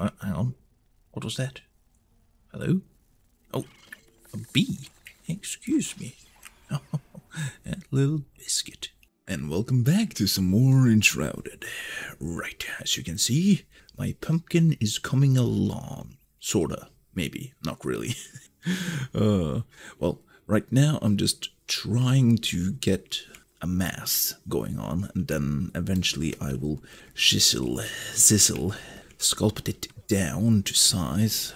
Uh, hang on. What was that? Hello? Oh, a bee. Excuse me. Oh, a little biscuit. And welcome back to some more Enshrouded. Right, as you can see, my pumpkin is coming along. Sorta, maybe, not really. uh, well, right now I'm just trying to get a mass going on, and then eventually I will chisel, sizzle, sculpt it down to size,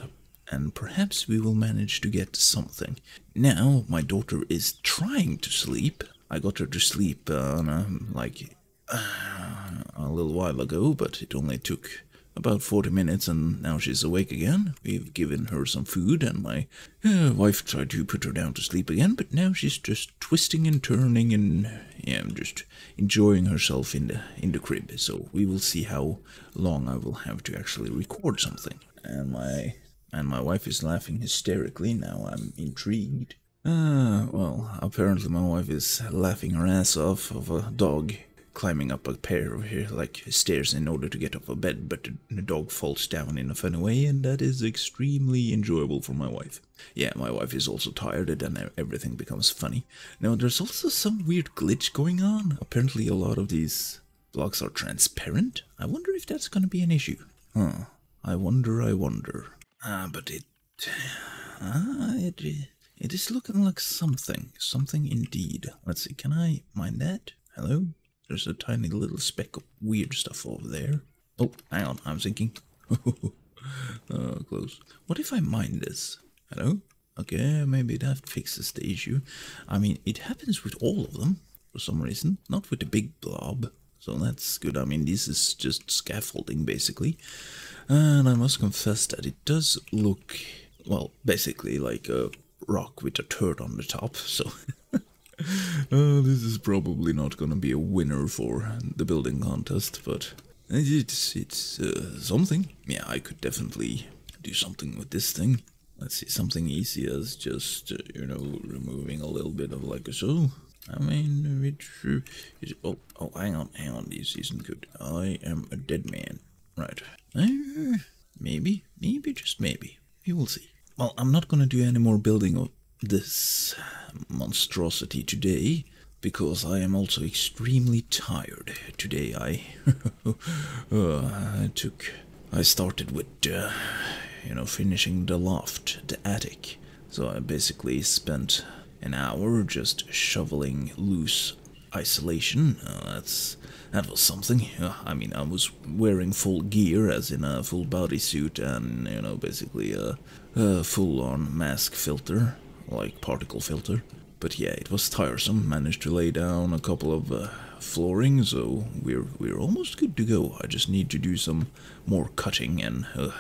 and perhaps we will manage to get something. Now my daughter is trying to sleep. I got her to sleep uh, like uh, a little while ago, but it only took about 40 minutes and now she's awake again. We've given her some food and my uh, wife tried to put her down to sleep again, but now she's just twisting and turning and yeah, just enjoying herself in the in the crib. So we will see how long I will have to actually record something. And my and my wife is laughing hysterically. Now I'm intrigued. Ah, uh, well, apparently my wife is laughing her ass off of a dog climbing up a pair of like stairs in order to get off a bed, but the dog falls down in a funny way, and that is extremely enjoyable for my wife. Yeah, my wife is also tired, and everything becomes funny. Now, there's also some weird glitch going on. Apparently, a lot of these blocks are transparent. I wonder if that's gonna be an issue. Huh. I wonder, I wonder. Ah, but it... Ah, it, it is looking like something. Something indeed. Let's see, can I mine that? Hello? There's a tiny little speck of weird stuff over there. Oh, hang on, I'm thinking. oh, close. What if I mine this? Hello? Okay, maybe that fixes the issue. I mean, it happens with all of them, for some reason. Not with the big blob. So that's good. I mean, this is just scaffolding, basically. And I must confess that it does look, well, basically like a rock with a turd on the top, so... uh, this is probably not gonna be a winner for the building contest, but it's it's uh, something. Yeah, I could definitely do something with this thing. Let's see, something easy as just uh, you know removing a little bit of like a so. I mean, it's, uh, it's oh oh hang on hang on this isn't good. I am a dead man. Right. Uh, maybe maybe just maybe we will see. Well, I'm not gonna do any more building of this monstrosity today because I am also extremely tired. Today I, uh, took, I started with, uh, you know, finishing the loft, the attic. So I basically spent an hour just shoveling loose isolation. Uh, that's that was something. Uh, I mean, I was wearing full gear, as in a full body suit, and you know, basically a, a full-on mask filter like particle filter. But yeah, it was tiresome. Managed to lay down a couple of uh, flooring, so we're we're almost good to go. I just need to do some more cutting and uh,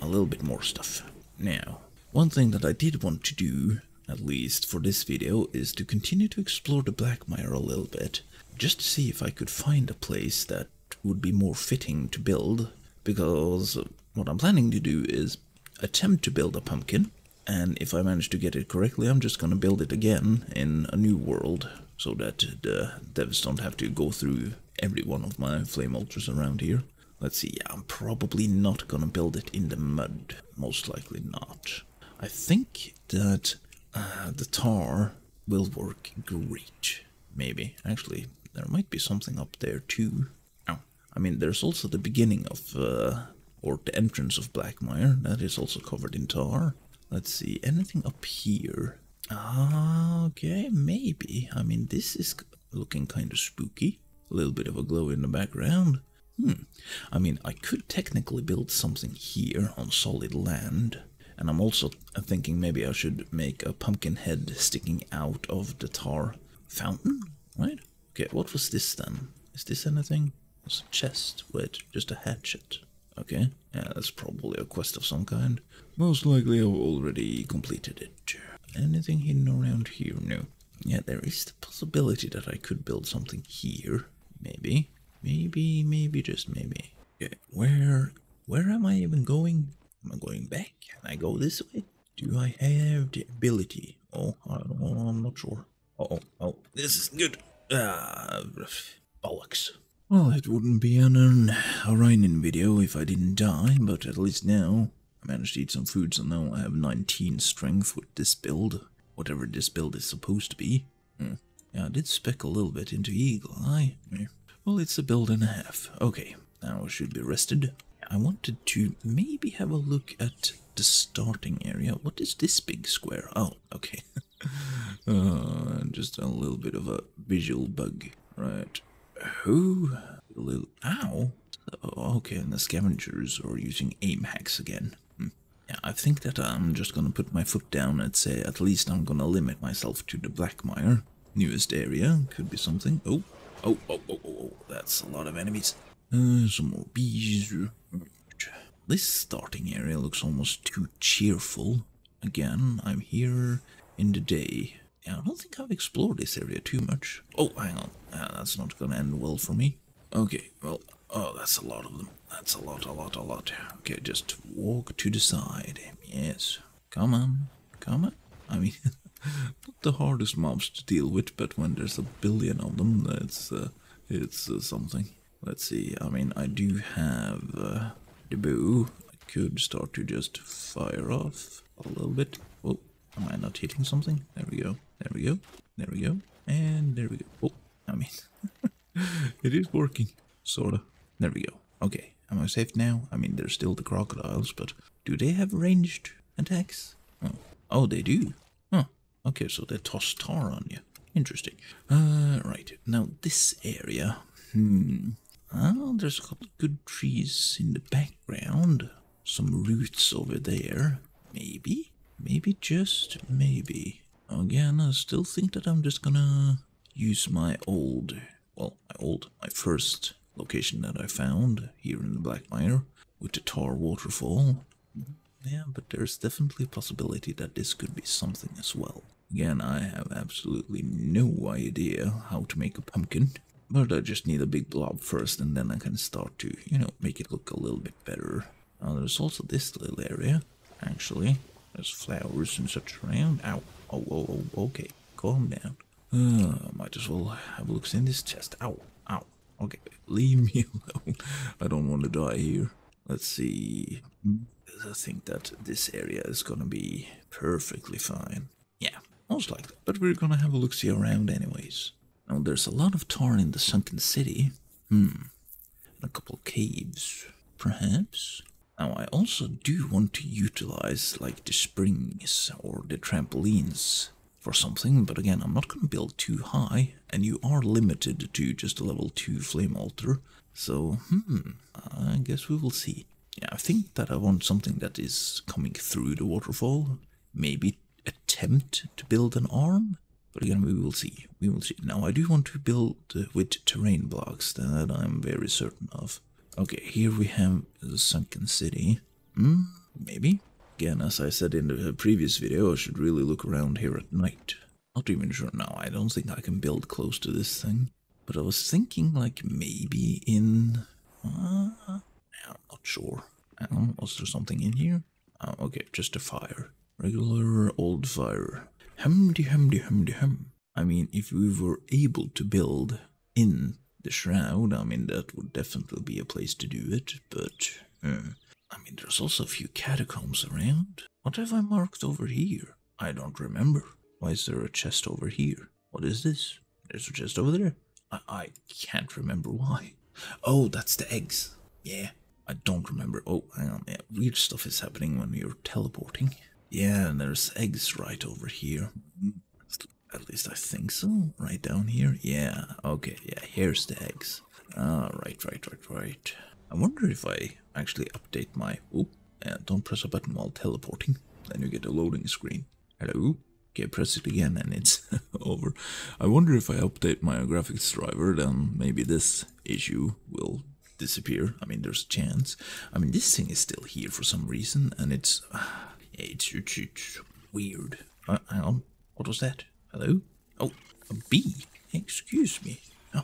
a little bit more stuff. Now, one thing that I did want to do, at least for this video, is to continue to explore the Blackmire a little bit, just to see if I could find a place that would be more fitting to build, because what I'm planning to do is attempt to build a pumpkin, and if I manage to get it correctly, I'm just gonna build it again in a new world so that the devs don't have to go through every one of my flame altars around here. Let's see, I'm probably not gonna build it in the mud. Most likely not. I think that uh, the tar will work great. Maybe. Actually, there might be something up there too. Oh, I mean, there's also the beginning of, uh, or the entrance of Blackmire. That is also covered in tar. Let's see, anything up here? Ah, okay, maybe. I mean, this is looking kind of spooky. A little bit of a glow in the background. Hmm. I mean, I could technically build something here on solid land. And I'm also thinking maybe I should make a pumpkin head sticking out of the tar fountain, right? Okay, what was this then? Is this anything? It's a chest with just a hatchet. Okay, yeah, that's probably a quest of some kind. Most likely I've already completed it. Anything hidden around here? No. Yeah, there is the possibility that I could build something here. Maybe. Maybe, maybe, just maybe. Okay, where, where am I even going? Am I going back? Can I go this way? Do I have the ability? Oh, I don't I'm not sure. Uh oh, oh, this is good. Ah, bollocks. Well, it wouldn't be an an video if I didn't die, but at least now I managed to eat some food, so now I have 19 strength with this build, whatever this build is supposed to be. Hmm. Yeah, I did spec a little bit into Eagle Eye. Hmm. Well, it's a build and a half. Okay, now I should be rested. I wanted to maybe have a look at the starting area. What is this big square? Oh, okay. uh, just a little bit of a visual bug. Right. Who? Ow. Oh, okay, and the scavengers are using aim hacks again. Hmm. Yeah, I think that I'm just gonna put my foot down and say at least I'm gonna limit myself to the Blackmire. Newest area. Could be something. Oh, oh, oh, oh, oh, oh. That's a lot of enemies. Uh, some more bees. This starting area looks almost too cheerful. Again, I'm here in the day. Yeah, I don't think I've explored this area too much. Oh, hang on. Uh, that's not gonna end well for me. Okay, well, oh, that's a lot of them. That's a lot, a lot, a lot. Okay, just walk to the side. Yes. Come on. Come on. I mean, not the hardest mobs to deal with, but when there's a billion of them, it's, uh, it's uh, something. Let's see. I mean, I do have uh, the bow. I could start to just fire off a little bit. Oh, am I not hitting something? There we go. There we go. There we go. And there we go. Oh, I mean, it is working. Sorta. There we go. Okay, am I safe now? I mean, there's still the crocodiles, but do they have ranged attacks? Oh, oh they do. Huh. Okay, so they toss tar on you. Interesting. Uh, right. Now, this area. Hmm. Oh, there's a couple of good trees in the background. Some roots over there. Maybe? Maybe just maybe. Again, I still think that I'm just gonna use my old, well, my old, my first location that I found here in the Blackmire with the tar waterfall. Yeah, but there's definitely a possibility that this could be something as well. Again, I have absolutely no idea how to make a pumpkin. But I just need a big blob first and then I can start to, you know, make it look a little bit better. Uh, there's also this little area, actually. There's flowers and such around. Ow. Oh, okay. Calm down. Uh, might as well have a look in this chest. Ow, ow. Okay, leave me alone. I don't want to die here. Let's see. I think that this area is gonna be perfectly fine. Yeah, most likely. But we're gonna have a look see around anyways. Now, there's a lot of tar in the sunken city. Hmm. And a couple caves, perhaps. Now, I also do want to utilize, like, the springs or the trampolines for something, but again, I'm not going to build too high, and you are limited to just a level 2 flame altar. So, hmm, I guess we will see. Yeah, I think that I want something that is coming through the waterfall. Maybe attempt to build an arm but again, we will see. We will see. Now, I do want to build uh, with terrain blocks that I'm very certain of. Okay, here we have the sunken city. Hmm, maybe. Again, as I said in the previous video, I should really look around here at night. Not even sure now. I don't think I can build close to this thing. But I was thinking, like, maybe in... Uh, I'm not sure. Um, was there something in here? Oh, okay, just a fire. Regular old fire. Humdy humdy humdy hum. I mean, if we were able to build in the shroud, I mean, that would definitely be a place to do it, but. Uh, I mean, there's also a few catacombs around. What have I marked over here? I don't remember. Why is there a chest over here? What is this? There's a chest over there. I, I can't remember why. Oh, that's the eggs. Yeah, I don't remember. Oh, hang on. Yeah, weird stuff is happening when you're teleporting. Yeah, and there's eggs right over here. At least I think so. Right down here. Yeah, okay, yeah, here's the eggs. Ah, right, right, right, right. I wonder if I actually update my... Oop, and don't press a button while teleporting. Then you get a loading screen. Hello? Okay, press it again and it's over. I wonder if I update my graphics driver, then maybe this issue will disappear. I mean, there's a chance. I mean, this thing is still here for some reason, and it's... It's, it's, it's weird. Uh, hang on. What was that? Hello? Oh, a bee. Excuse me.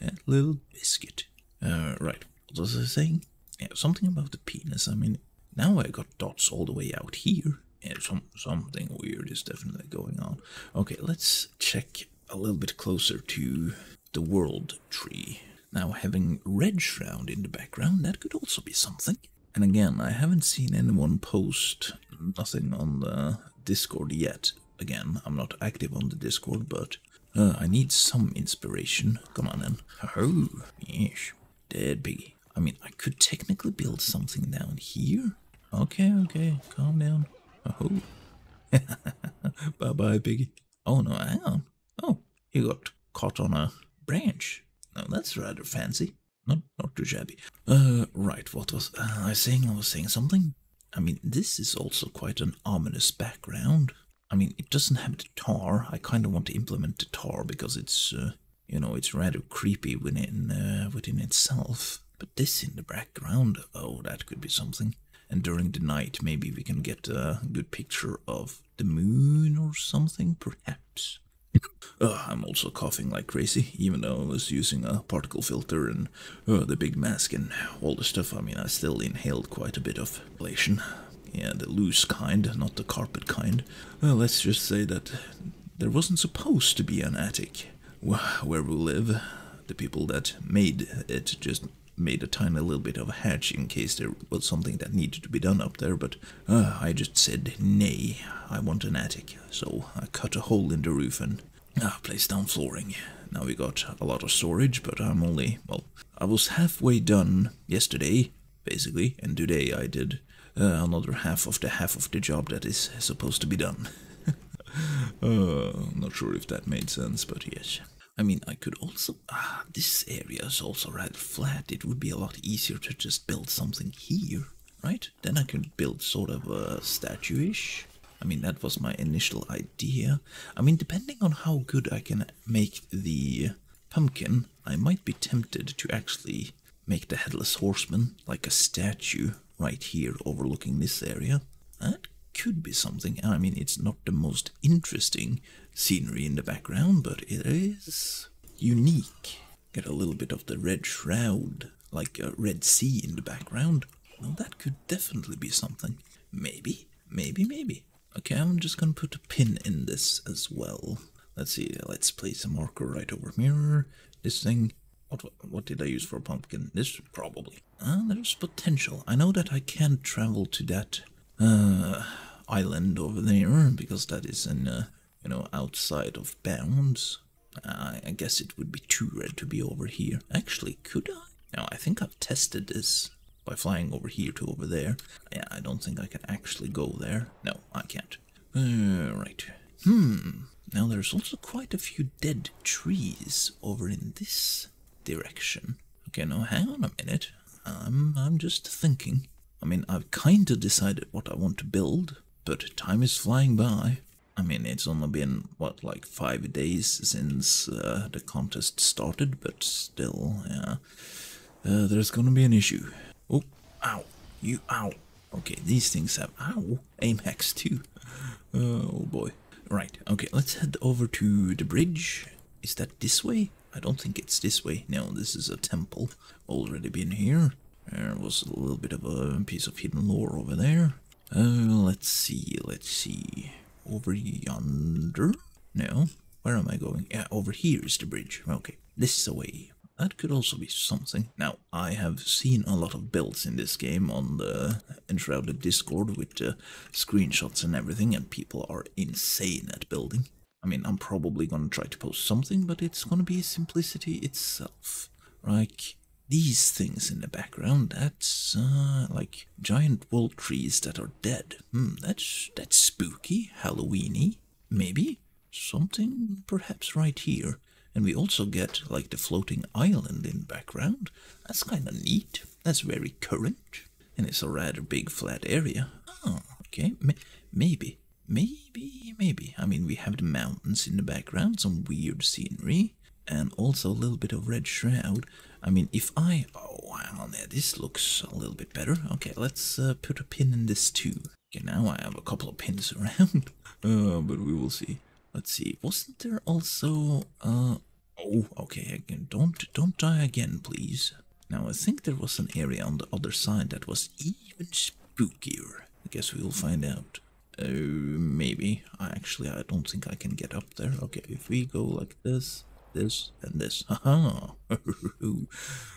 That little biscuit. Uh, right. What was I saying? Yeah, something about the penis. I mean, now I got dots all the way out here. Yeah, some, something weird is definitely going on. Okay, let's check a little bit closer to the world tree. Now, having Red Shroud in the background, that could also be something. And again, I haven't seen anyone post nothing on the Discord yet. Again, I'm not active on the Discord, but uh, I need some inspiration. Come on then. Oh, yes. Dead piggy. I mean, I could technically build something down here. Okay, okay, calm down. Oh. bye bye, piggy. Oh no, hang on. Oh, he got caught on a branch. Now that's rather fancy. Not not too shabby. Uh, right. What was uh, I saying? I was saying something. I mean, this is also quite an ominous background. I mean, it doesn't have the tar. I kind of want to implement the tar because it's, uh, you know, it's rather creepy within uh, within itself. But this in the background, oh, that could be something. And during the night, maybe we can get a good picture of the moon or something, perhaps. Uh, I'm also coughing like crazy, even though I was using a particle filter and uh, the big mask and all the stuff. I mean, I still inhaled quite a bit of ablation. Yeah, the loose kind, not the carpet kind. Well, let's just say that there wasn't supposed to be an attic where we live. The people that made it just made a tiny little bit of a hatch in case there was something that needed to be done up there, but uh, I just said, nay, I want an attic. So I cut a hole in the roof and uh, placed down flooring. Now we got a lot of storage, but I'm only, well, I was halfway done yesterday, basically, and today I did uh, another half of the half of the job that is supposed to be done. uh, not sure if that made sense, but yes. I mean, I could also. Ah, this area is also rather flat. It would be a lot easier to just build something here, right? Then I could build sort of a statue ish. I mean, that was my initial idea. I mean, depending on how good I can make the pumpkin, I might be tempted to actually make the headless horseman like a statue right here overlooking this area. That could be something. I mean, it's not the most interesting scenery in the background, but it is unique. Get a little bit of the red shroud, like a red sea in the background. Well, that could definitely be something. Maybe, maybe, maybe. Okay, I'm just gonna put a pin in this as well. Let's see, let's place a marker right over here. This thing, what, what did I use for a pumpkin? This, probably. Ah, there's potential. I know that I can't travel to that uh, island over there because that is an, uh, you know, outside of bounds. Uh, I guess it would be too red to be over here. Actually, could I? Now, I think I've tested this by flying over here to over there. Yeah, I don't think I can actually go there. No, I can't. Uh, right. Hmm. Now there's also quite a few dead trees over in this direction. Okay, now hang on a minute. I'm I'm just thinking. I mean, I've kind of decided what I want to build, but time is flying by. I mean, it's only been, what, like five days since uh, the contest started, but still, yeah. Uh, there's gonna be an issue. Oh, ow. You, ow. Okay, these things have, ow, aim hacks too. oh boy. Right, okay, let's head over to the bridge. Is that this way? I don't think it's this way. No, this is a temple. Already been here. There was a little bit of a piece of hidden lore over there. Uh, let's see, let's see. Over yonder? No. Where am I going? Yeah, over here is the bridge. Okay, this way. That could also be something. Now, I have seen a lot of builds in this game on the Enshrouded Discord with uh, screenshots and everything, and people are insane at building. I mean, I'm probably gonna try to post something, but it's gonna be simplicity itself. Like, these things in the background, that's, uh, like giant wall trees that are dead. Hmm, that's, that's spooky, Halloweeny. Maybe? Something perhaps right here. And we also get, like, the floating island in background. That's kinda neat. That's very current. And it's a rather big flat area. Oh, okay, M maybe. Maybe, maybe. I mean, we have the mountains in the background, some weird scenery, and also a little bit of red shroud. I mean, if I... Oh, on there. This looks a little bit better. Okay, let's uh, put a pin in this too. Okay, now I have a couple of pins around. uh, but we will see. Let's see. Wasn't there also... Uh, oh, okay. Again, don't, don't die again, please. Now, I think there was an area on the other side that was even spookier. I guess we'll find out. Uh, maybe. I actually, I don't think I can get up there. Okay, if we go like this, this and this. Haha. uh,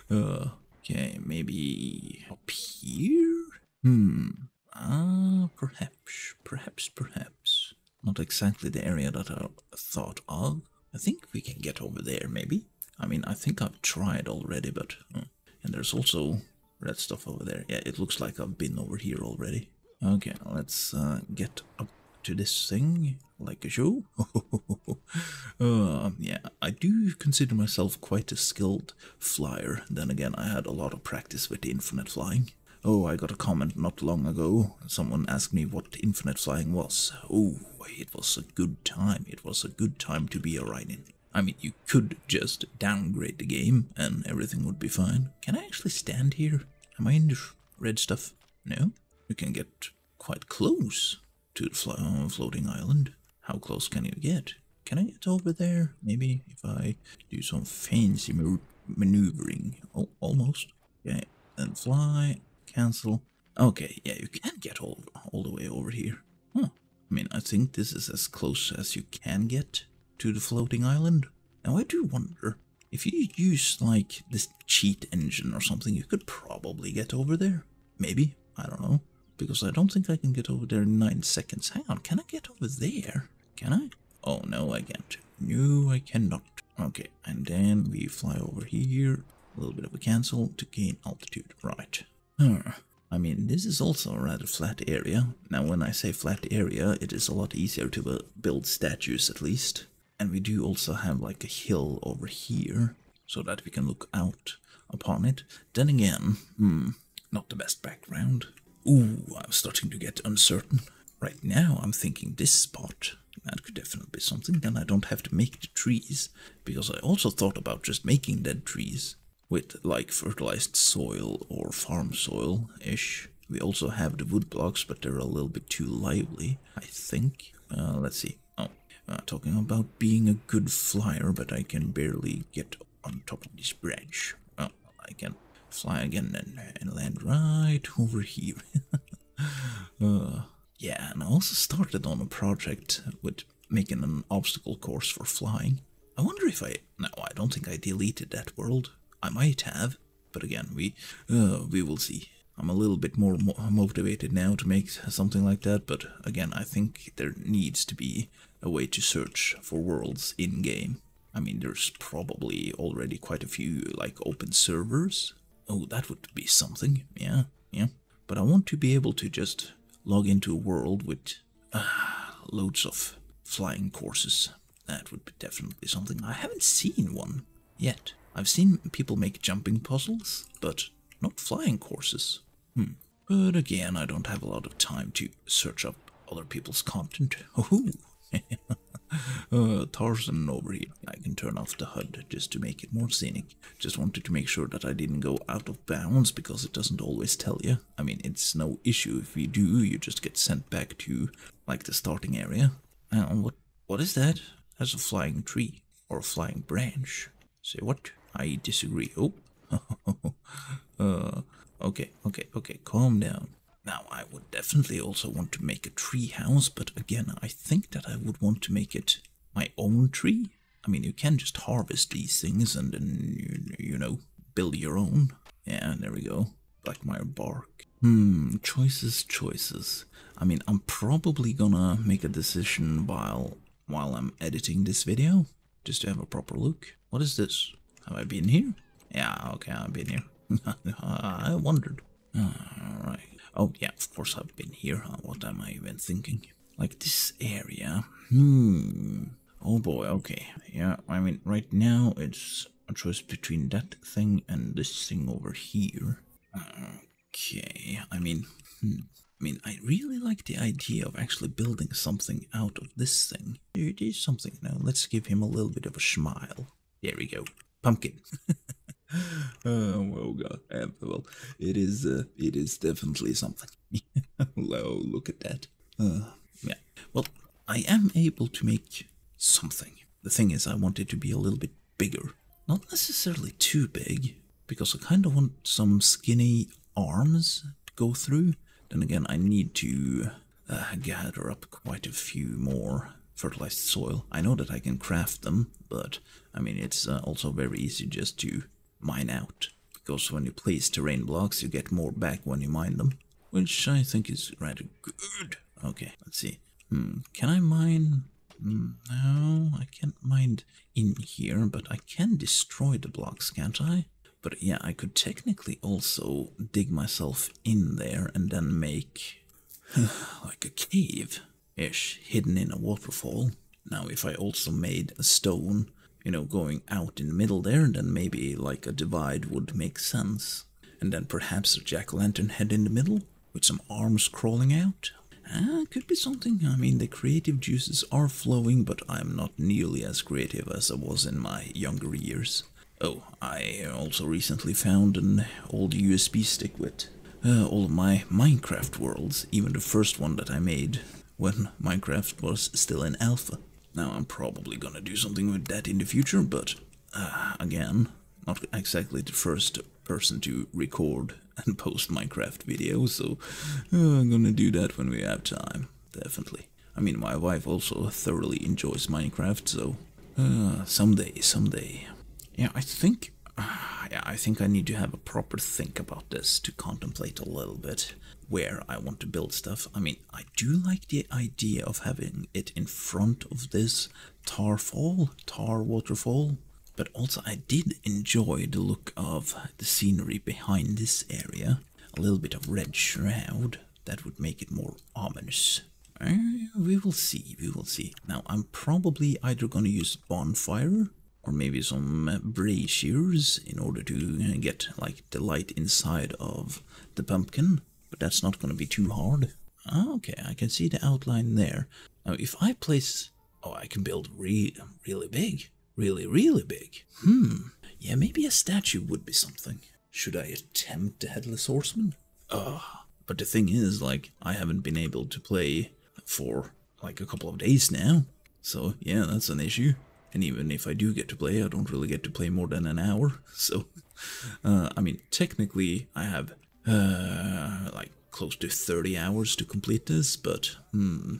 okay, maybe up here? Hmm. Ah, perhaps, perhaps, perhaps. Not exactly the area that I thought of. I think we can get over there, maybe. I mean, I think I've tried already, but... Uh, and there's also red stuff over there. Yeah, it looks like I've been over here already. Okay, let's uh, get up to this thing like a show. uh, yeah, I do consider myself quite a skilled flyer. Then again, I had a lot of practice with infinite flying. Oh, I got a comment not long ago. Someone asked me what infinite flying was. Oh, it was a good time. It was a good time to be Arajnin. I mean, you could just downgrade the game and everything would be fine. Can I actually stand here? Am I in the red stuff? No? You can get quite close to the flo uh, floating island. How close can you get? Can I get over there? Maybe if I do some fancy maneuvering. Oh, almost. Okay, then fly cancel. Okay, yeah, you can get all, all the way over here. Huh. I mean, I think this is as close as you can get to the floating island. Now, I do wonder, if you use, like, this cheat engine or something, you could probably get over there. Maybe. I don't know. Because I don't think I can get over there in 9 seconds. Hang on, can I get over there? Can I? Oh, no, I can't. No, I cannot. Okay, and then we fly over here. A little bit of a cancel to gain altitude. Right. I mean, this is also a rather flat area. Now, when I say flat area, it is a lot easier to uh, build statues at least. And we do also have like a hill over here, so that we can look out upon it. Then again, hmm, not the best background. Ooh, I'm starting to get uncertain. Right now, I'm thinking this spot. That could definitely be something. Then I don't have to make the trees, because I also thought about just making dead trees with like fertilized soil or farm soil ish. We also have the wood blocks, but they're a little bit too lively, I think. Uh, let's see. Oh, uh, talking about being a good flyer, but I can barely get on top of this branch. Well, I can fly again and, and land right over here. uh, yeah, and I also started on a project with making an obstacle course for flying. I wonder if I... No, I don't think I deleted that world. I might have, but again, we uh, we will see. I'm a little bit more mo motivated now to make something like that, but again, I think there needs to be a way to search for worlds in game. I mean, there's probably already quite a few like open servers. Oh, that would be something. Yeah, yeah. But I want to be able to just log into a world with uh, loads of flying courses. That would be definitely something. I haven't seen one yet. I've seen people make jumping puzzles, but not flying courses. Hmm. But again, I don't have a lot of time to search up other people's content. Oh, uh, over here. I can turn off the HUD just to make it more scenic. Just wanted to make sure that I didn't go out of bounds because it doesn't always tell you. I mean, it's no issue if you do, you just get sent back to, like, the starting area. And what, what is that? That's a flying tree or a flying branch. Say what? I disagree. Oh. uh, okay, okay, okay, calm down. Now, I would definitely also want to make a tree house, but again, I think that I would want to make it my own tree. I mean, you can just harvest these things and then, you, you know, build your own. Yeah, there we go. Blackmire bark. Hmm, choices, choices. I mean, I'm probably gonna make a decision while while I'm editing this video, just to have a proper look. What is this? Have I been here? Yeah, okay, I've been here. I wondered. Alright. Oh, yeah, of course I've been here. What am I even thinking? Like this area. Hmm. Oh boy, okay. Yeah, I mean, right now it's a choice between that thing and this thing over here. Okay, I mean, hmm. I mean, I really like the idea of actually building something out of this thing. It is something. Now, let's give him a little bit of a smile. There we go pumpkin. oh well, God, well, it is. Uh, it is definitely something. oh, look at that. Uh, yeah. Well, I am able to make something. The thing is, I want it to be a little bit bigger. Not necessarily too big, because I kind of want some skinny arms to go through. Then again, I need to uh, gather up quite a few more fertilized soil. I know that I can craft them, but I mean, it's uh, also very easy just to mine out. Because when you place terrain blocks, you get more back when you mine them, which I think is rather good. Okay, let's see. Hmm, can I mine? Hmm, no, I can't mine in here, but I can destroy the blocks, can't I? But yeah, I could technically also dig myself in there and then make like a cave ish hidden in a waterfall. Now, if I also made a stone, you know, going out in the middle there, and then maybe like a divide would make sense. And then perhaps a jack o' lantern head in the middle with some arms crawling out. Ah, could be something. I mean, the creative juices are flowing, but I'm not nearly as creative as I was in my younger years. Oh, I also recently found an old USB stick with uh, all of my Minecraft worlds, even the first one that I made when Minecraft was still in alpha. Now, I'm probably gonna do something with that in the future, but uh, again, not exactly the first person to record and post Minecraft videos, so uh, I'm gonna do that when we have time, definitely. I mean, my wife also thoroughly enjoys Minecraft, so uh, someday, someday. Yeah, I think yeah, I think I need to have a proper think about this to contemplate a little bit where I want to build stuff. I mean, I do like the idea of having it in front of this tar fall, tar waterfall, but also I did enjoy the look of the scenery behind this area. A little bit of red shroud that would make it more ominous. Uh, we will see, we will see. Now, I'm probably either going to use bonfire or maybe some braziers in order to uh, get like the light inside of the pumpkin but that's not going to be too hard. Ah, okay i can see the outline there. Now if i place oh i can build re really big. Really really big. Hmm. Yeah maybe a statue would be something. Should i attempt the headless horseman? Uh but the thing is like i haven't been able to play for like a couple of days now. So yeah that's an issue. And even if I do get to play, I don't really get to play more than an hour. So, uh, I mean, technically, I have uh, like close to 30 hours to complete this, but hmm,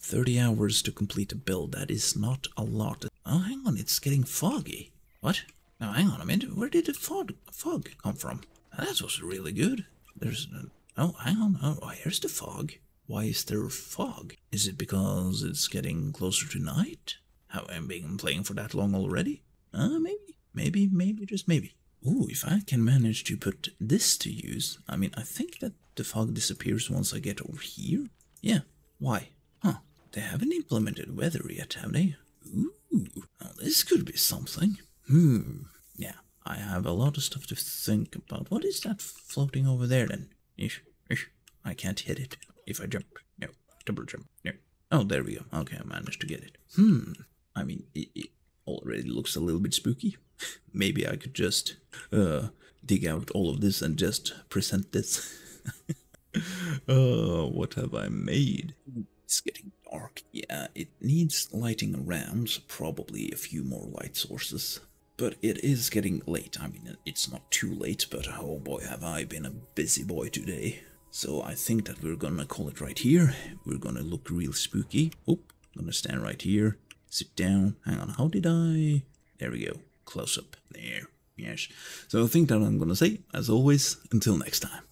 30 hours to complete a build, that is not a lot. Oh, hang on, it's getting foggy. What? Now, hang on a minute, where did the fog, fog come from? That was really good. There's, uh, oh, hang on, oh, here's the fog. Why is there fog? Is it because it's getting closer to night? How I've been playing for that long already? Uh, maybe, maybe, maybe, just maybe. Ooh, if I can manage to put this to use, I mean, I think that the fog disappears once I get over here. Yeah, why? Huh, they haven't implemented weather yet, have they? Ooh, now this could be something. Hmm, yeah, I have a lot of stuff to think about. What is that floating over there then? Ish, ish, I can't hit it. If I jump, no, double jump, no. Oh, there we go. Okay, I managed to get it. Hmm, I mean, it, it already looks a little bit spooky. Maybe I could just uh, dig out all of this and just present this. oh, what have I made? It's getting dark. Yeah, it needs lighting around, probably a few more light sources. But it is getting late. I mean, it's not too late, but oh boy, have I been a busy boy today. So I think that we're gonna call it right here. We're gonna look real spooky. Oop, gonna stand right here. Sit down. Hang on, how did I... There we go. Close up. There. Yes. So I think that I'm gonna say, as always, until next time.